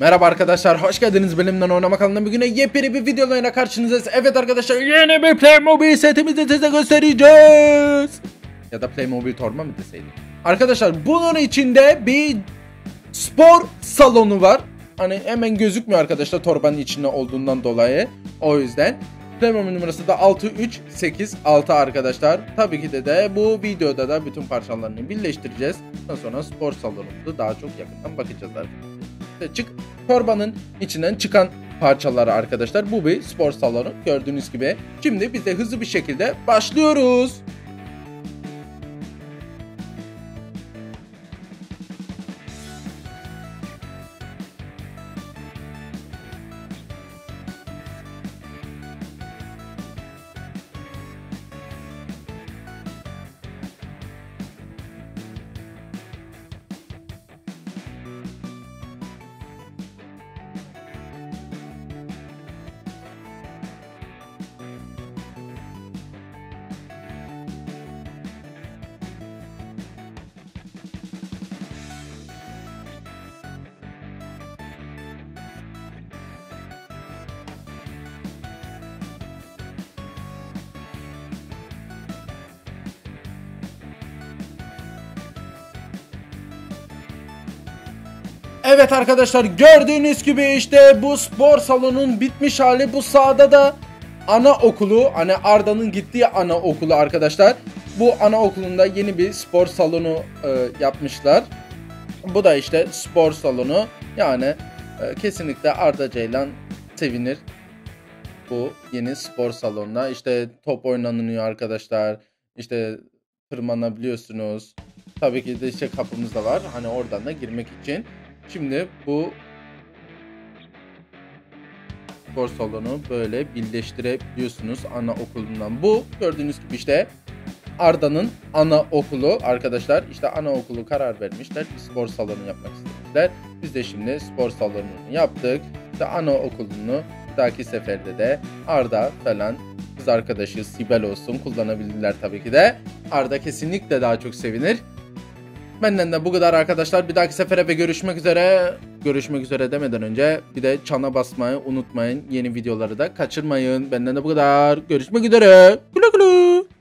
Merhaba arkadaşlar, hoş geldiniz benimle oynama kanalına. Bugün yepyeni bir videoyla karşınızdayız. Evet arkadaşlar, yeni bir Playmobil setimizi size göstereceğiz. Ya da Playmobil torba mı deseydik? Arkadaşlar, bunun içinde bir spor salonu var. Hani hemen gözükmüyor arkadaşlar torbanın içinde olduğundan dolayı. O yüzden Playmobil numarası da 6386 arkadaşlar. Tabii ki de, de bu videoda da bütün parçalarını birleştireceğiz. Ondan sonra spor salonumuzu daha çok yakından bakacağız arkadaşlar. Çık torbanın içinden çıkan parçaları arkadaşlar. Bu bir spor salonu gördüğünüz gibi. Şimdi biz de hızlı bir şekilde başlıyoruz. Evet arkadaşlar gördüğünüz gibi işte bu spor salonun bitmiş hali bu sağda da ana okulu hani Arda'nın gittiği ana okulu arkadaşlar. Bu ana okulunda yeni bir spor salonu e, yapmışlar. Bu da işte spor salonu yani e, kesinlikle Arda Ceylan sevinir bu yeni spor salonuna. İşte top oynanıyor arkadaşlar. İşte tırmanabiliyorsunuz. Tabii ki de işte kapımız da var. Hani oradan da girmek için. Şimdi bu spor salonu böyle birleştirebiliyorsunuz ana okulundan. Bu gördüğünüz gibi işte Arda'nın ana okulu arkadaşlar. İşte ana okulu karar vermişler. Bir spor salonu yapmak istemişler. Biz de şimdi spor salonunu yaptık. İşte ana okulunu dahaki seferde de Arda falan kız arkadaşı Sibel olsun kullanabilirler tabii ki de. Arda kesinlikle daha çok sevinir. Benden de bu kadar arkadaşlar. Bir dahaki sefere ve görüşmek üzere. Görüşmek üzere demeden önce bir de çana basmayı unutmayın. Yeni videoları da kaçırmayın. Benden de bu kadar. Görüşmek üzere. Güle güle.